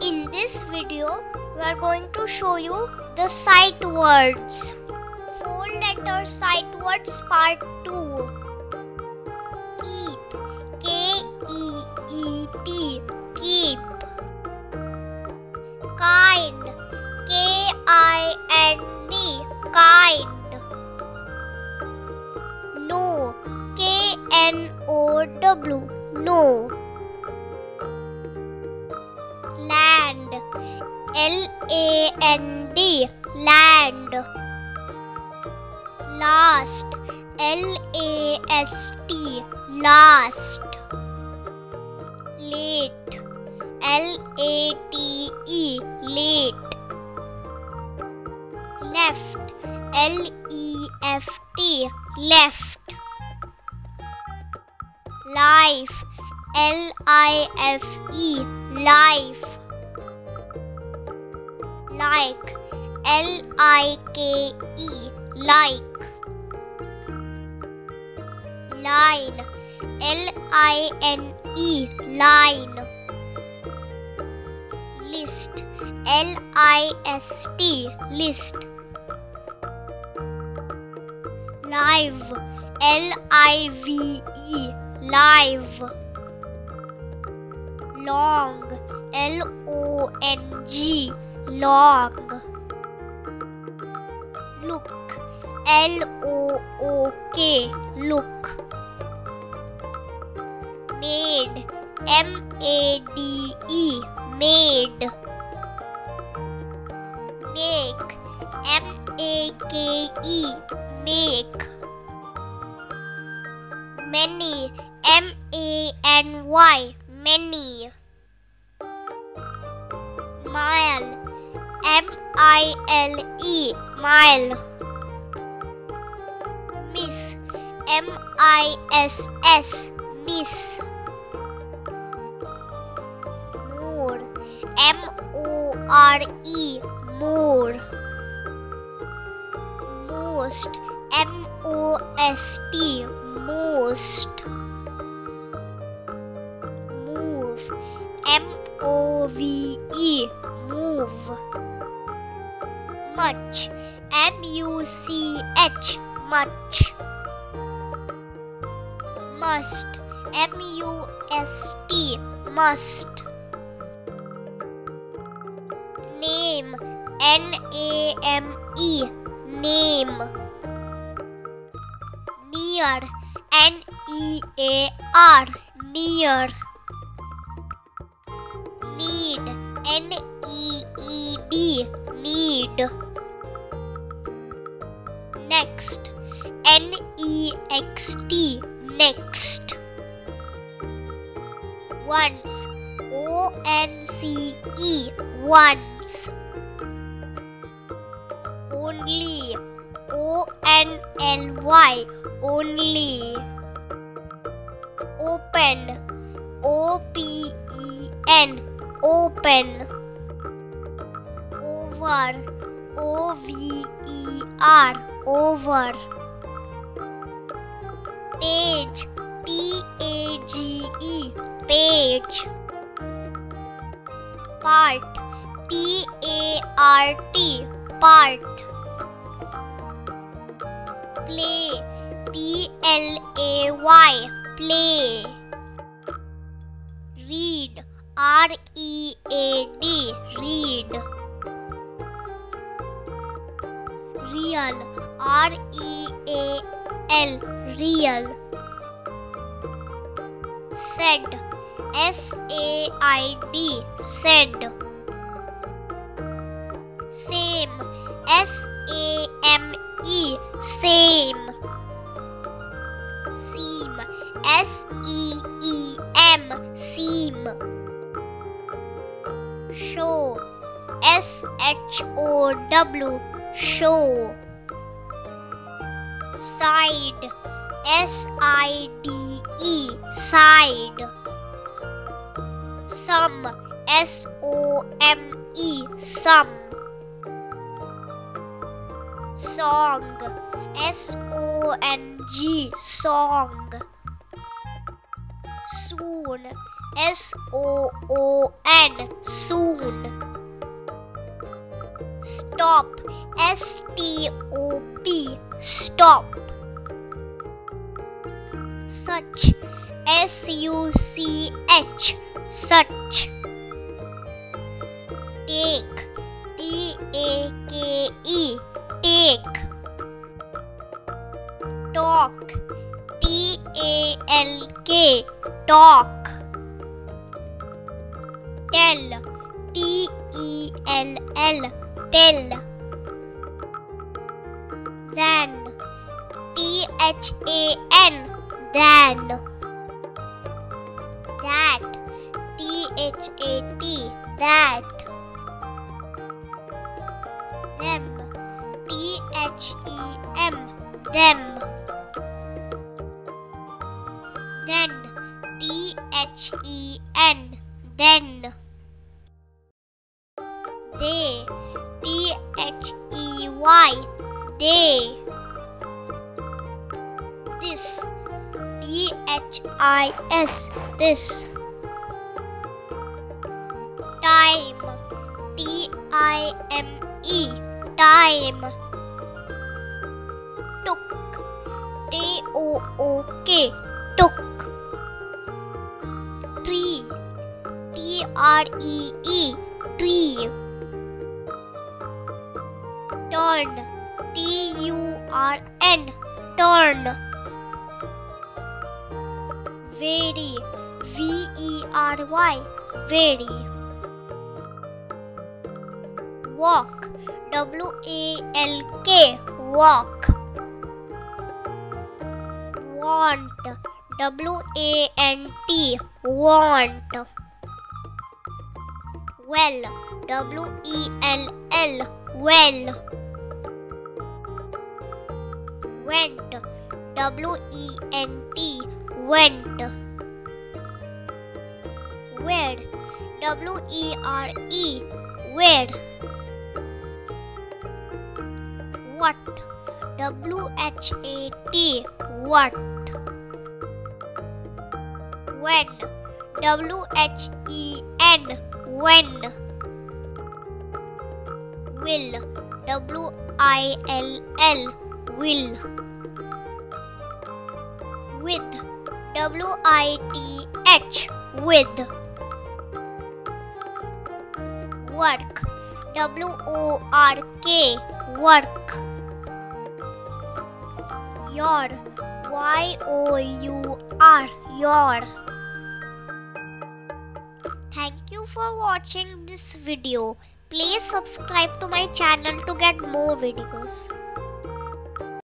In this video, we are going to show you the sight words. Four letter sight words part 2. Keep. K E E P. Keep. L A N D. Land. Last. L A S T. Last. Late. L A T E. Late. Left. L E F T. Left. Life. L I F E. Life. Like. L I K E. Like. Line. L I N E. Line. List. L I S T. List. Live. L I V E. Live. Long. L O N G. Long. Look. L O O K. Look. Made. M A D E. Made. Make. M A K E. Make. Many. M A N Y. Many. I L E. Mile. Miss. M I S S. Miss. More. M O R E. More. Most. M O S T. Most. Move. M O V E. Move. Much. M U C H. Much. Must. M U S T. Must. Name. N A M E. Name. Near. N E A R. Near. Need. N E E D. Need. E X T. Next. Once. O N C E. Once. Only. O N L Y. Only. Open. O P E N. Open. Over. O V E R. Over. Page. P A G E. Page. Part. P A R T. Part. Play. P L A Y. Play. Read. R E A D. Read. Real. R E A L. Real. Said. S A I D. Said. Same. S A M E. Same. Seem. S E E M. Seem. Show. S H O W. Show. Side. S I D E. Side. Some. S O M E. Some. Song. S O N G. Song. Soon. S O O N soon. Stop S T O P stop. Such S U C H such. Take T A K E take. Talk T A L K talk. Tell T E L L tell. H A N then. That T H A T that. Them T H E M them. Then T H E N then. They T H E Y they. This T H I S this. Time T I M E time. Took T O O K took. Tree T R E E tree. Turn T U R N turn. Vary V E R Y Very. Walk W A L K walk. Want W A N T want. Well W E L L well. Went W E N T went. Wed W E R E wed. What W H A T what. When W H E N when. Will W I L L will. With W I T H with. Work W O R K work. Your Y O U R your. Thank you for watching this video. Please subscribe to my channel to get more videos.